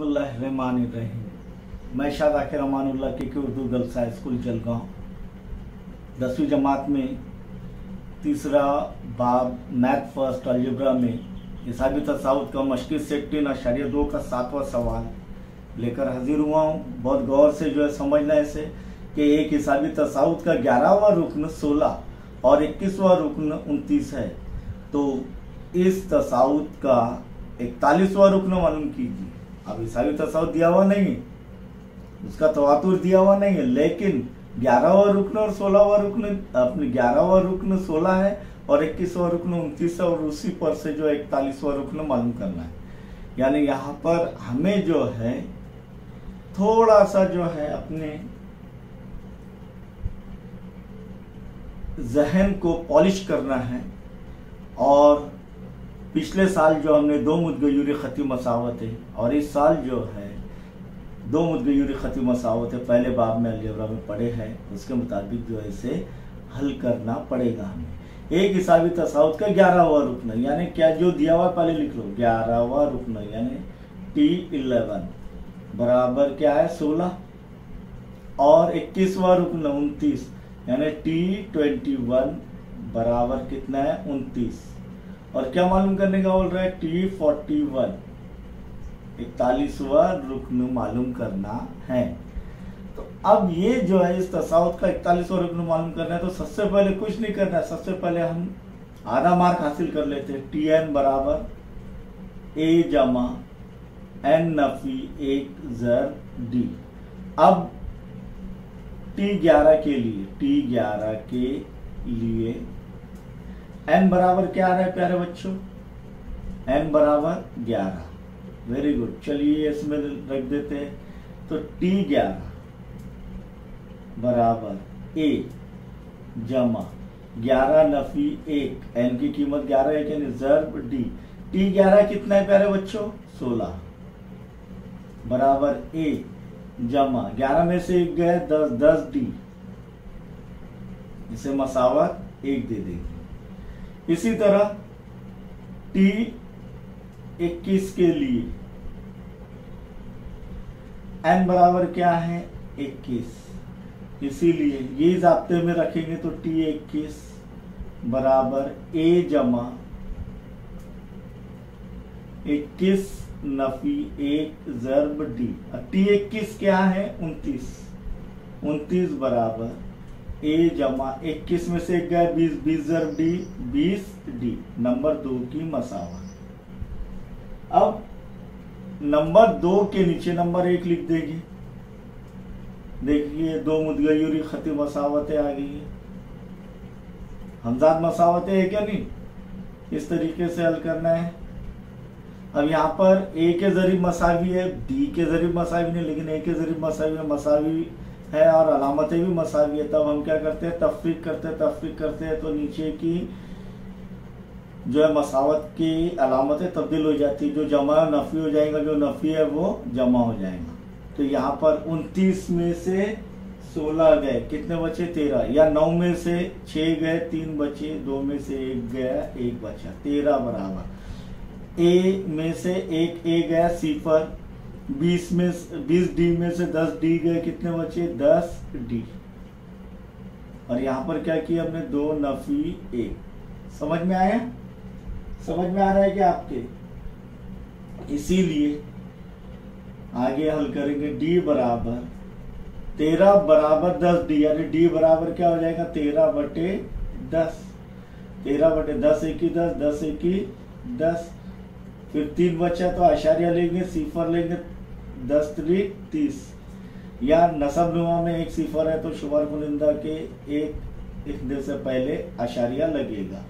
बिस्मिल्लाहिर्रहमानिर्रहीम। मैं आखिर Amanullah K K Urdu girls high school Jalgaon दसवीं जमात में तीसरा बाब मैथ फ़र्स्ट अलजबरा में हिसाबी तसाउद का मशक़ी सेक्टिन अशारिया दो का सातवां सवाल लेकर हाजिर हुआ हूँ। बहुत गौर से जो है समझना है इसे कि एक हिसाबी तसाउद का ग्यारहवा रुकन सोलह और इक्कीसवा रुकन उनतीस है। तो इस तसाउद का इकतालीसवा रुकन मालूम कीजिए। अब हिसाबी तसाउद दिया हुआ नहीं है। उसका तवातुर दिया हुआ नहीं है, लेकिन ग्यारहवा रुकन और सोलहवा रुकन, अपने ग्यारहवा रुकन सोलह है और इक्कीसवा रुकन उनतीस और उसी पर से जो इकतालीसवा रुकन मालूम करना है। यानी यहाँ पर हमें जो है, थोड़ा सा जो है अपने जहन को पॉलिश करना है और पिछले साल जो हमने दो मुदगयूरी ख़ती मसावत है और इस साल जो है, दो मुदगयूरी ख़ती मसावत है पहले बाब में अलजबरा में पढ़े हैं, उसके मुताबिक जो है इसे हल करना पड़ेगा हमें। एक हिसाबी तसावत का ग्यारहवा रुकन, यानी क्या जो दिया हुआ पहले लिख लो, ग्यारहवा रुकन, यानी टी इलेवन बराबर क्या है सोलह, और इक्कीसवा रुकन उनतीस, यानी टी ट्वेंटी वन बराबर कितना है उनतीस। और क्या मालूम करने का बोल रहा है? टी फोर्टी वन इकतालीसवा रुकन मालूम करना है। तो अब ये जो है, इस तसावत का इकतालीसवा रुकन मालूम करना है तो सबसे पहले कुछ नहीं करना है। सबसे पहले हम आधा मार्क हासिल कर लेते हैं। टी एन बराबर ए जमा एन नफी एक जर डी अब टी ग्यारह के लिए टी ग्यारह के लिए एन बराबर क्या आ रहा है प्यारे बच्चों? एन बराबर ग्यारह। वेरी गुड चलिए इसमें रख देते हैं। तो टी ग्यारह बराबर ए जमा। ग्यारह नफी एक। एन की कीमत ग्यारह है यानी जर्ब डी टी ग्यारह कितना है प्यारे बच्चों? सोलह। बराबर ए जमा। ग्यारह में से एक गए दस। दस डी इसे मसावत एक दे देंगे। इसी तरह टी इक्कीस के लिए एन बराबर क्या है? इक्कीस। इसीलिए ये जाब्ते में रखेंगे तो टी इक्कीस बराबर ए जमा इक्कीस नफी एक जरब डी टी इक्कीस क्या है? उनतीस। उनतीस बराबर ए जमा इक्कीस में से एक गया, बीस बीस जरब डी, बीस डी। नंबर दो की मसावा। अब नंबर दो के नीचे नंबर एक लिख देंगे। देखिए, दो मुदगयूरी खती मसावतें आ गई है। हमजाद मसावतें है क्या नहीं? इस तरीके से हल करना है। अब यहाँ पर ए के ज़रिए मसावी है, डी के ज़रिए मसावी नहीं, लेकिन ए के ज़रिए मसावी मसावी है और अलामतें भी मसावी है तब हम क्या करते हैं? तफरीक करते हैं, तफरीक करते हैं तो नीचे की जो है मसावत की अलामतें तब्दील हो जाती है। जो जमा नफी हो जाएगा, जो नफी है वो जमा हो जाएगा। तो यहाँ पर उनतीस में से सोलह गए। कितने बचे? तेरह। या नौ में से छह गए, तीन बचे, दो में से एक गया, एक बचा। तेरह बराबर। ए में से एक, ए गया सिफर बीस में बीस डी में से दस डी गए, कितने बचे? दस डी। और यहाँ पर क्या किया हमने? दो नफी एक समझ में आया? समझ में आ रहा है क्या आपके? इसीलिए आगे हल करेंगे डी बराबर तेरह बराबर दस डी, यानी डी बराबर क्या हो जाएगा? तेरह बटे दस। तेरह बटे दस एक ही दस दस एक ही दस। फिर तीन बचा तो आशार्य लेंगे, सिफर लेंगे दस त्रिक तीस। या नसब नुमा में एक सिफर है तो शुमार कुनिंदा के एक लिखने से पहले आशारिया लगेगा।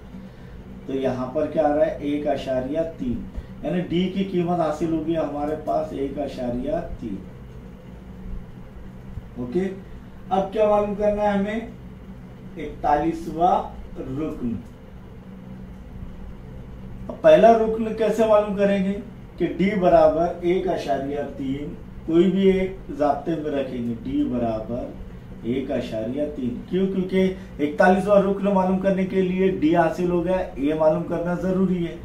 तो यहाँ पर क्या आ रहा है? एक आशारिया तीन। यानी डी की कीमत हासिल होगी हमारे पास एक आशारिया तीन। ओके? अब क्या मालूम करना है हमें? इकतालीसवा रुकन। पहला रुकन कैसे मालूम करेंगे? कि डी बराबर एक आशारिया तीन, कोई भी एक जबते में रखेंगे डी बराबर एक आशारिया तीन। क्यों? क्योंकि इकतालीसवा रुकन मालूम करने के लिए डी हासिल हो गया ये मालूम करना ज़रूरी है।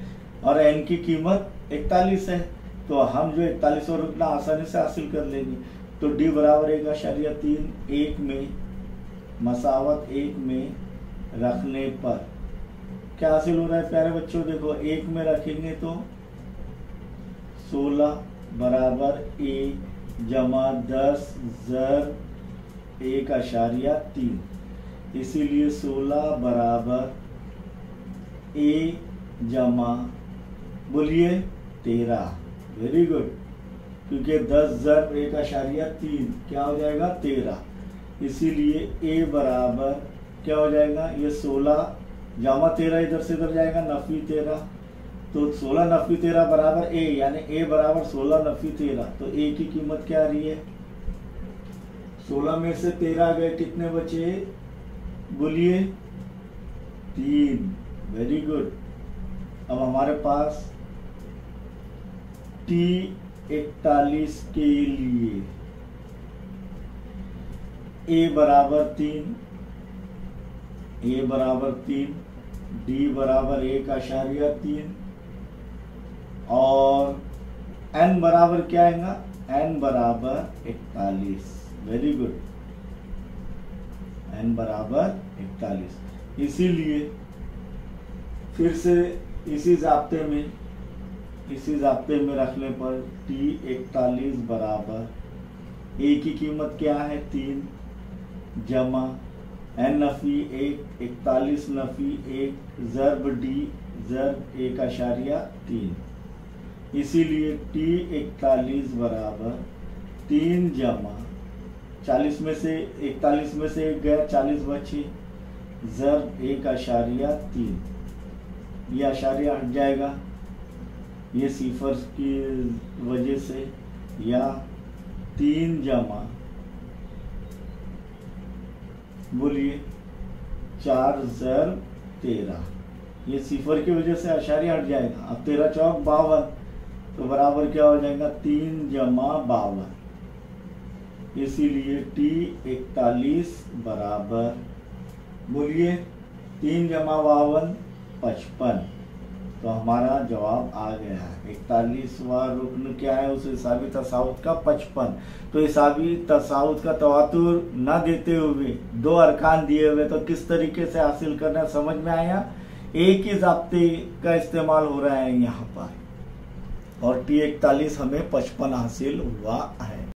और एन की कीमत इकतालीस है तो हम जो इकतालीस और रुकना आसानी से हासिल कर लेंगे। तो डी बराबर एक अशरिया तीन, एक में, मसावत एक में रखने पर। क्या हासिल हो रहा है प्यारे बच्चों? देखो, एक में रखेंगे तो सोलह बराबर ए जमा दस, जर एक अशारिया तीन। इसीलिए सोलह बराबर ए जमा, बोलिए तेरह। वेरी गुड क्योंकि दस, जर एक अशारिया तीन, क्या हो जाएगा? तेरह। इसीलिए ए बराबर क्या हो जाएगा? ये सोलह, जमा तेरह इधर से इधर जाएगा, नफी तेरह। तो सोलह नफी तेरह बराबर ए यानी ए बराबर सोलह नफी तेरह तो ए की कीमत क्या आ रही है? सोलह में से तेरह गए, कितने बचे? बोलिए, तीन। वेरी गुड अब हमारे पास टी इकतालीस के लिए ए बराबर तीन ए बराबर तीन डी बराबर एक आशारिया तीन और एन बराबर क्या आएगा? एन बराबर इकतालीस। वेरी गुड एन बराबर इकतालीस। इसीलिए फिर से इसी जाब्ते में, इसी जाब्ते में रखने पर टी इकतालीस बराबर ए की कीमत क्या है? तीन। जमा एन नफी एक, इकतालीस नफी एक, जरब डी जरब एक अशारिया तीन। इसीलिए टी इकतालीस बराबर तीन जमा चालीस में से इकतालीस में से एक गया, चालीस बची। जर एक अशारिया तीन। ये आशारिया हट जाएगा। ये सिफर की वजह से या तीन जमा बोलिए चार जर तेरह। ये सिफर की वजह से अशारी हट जाएगा। अब तेरह चौक बावन। तो बराबर क्या हो जाएगा? तीन जमा बावन। इसीलिए टी इकतालीस बराबर, बोलिए, तीन जमा बावन, पचपन। तो हमारा जवाब आ गया इकतालीसवा रुकन क्या है? उस हिसाबी तसाउत का पचपन। तो हिसाबी तसाउत का तवातुर न देते हुए, दो अरकान दिए हुए तो किस तरीके से हासिल करना समझ में आया? एक ही जब्ते का इस्तेमाल हो रहा है यहाँ पर। और टी इकतालीस हमें पचपन हासिल हुआ है।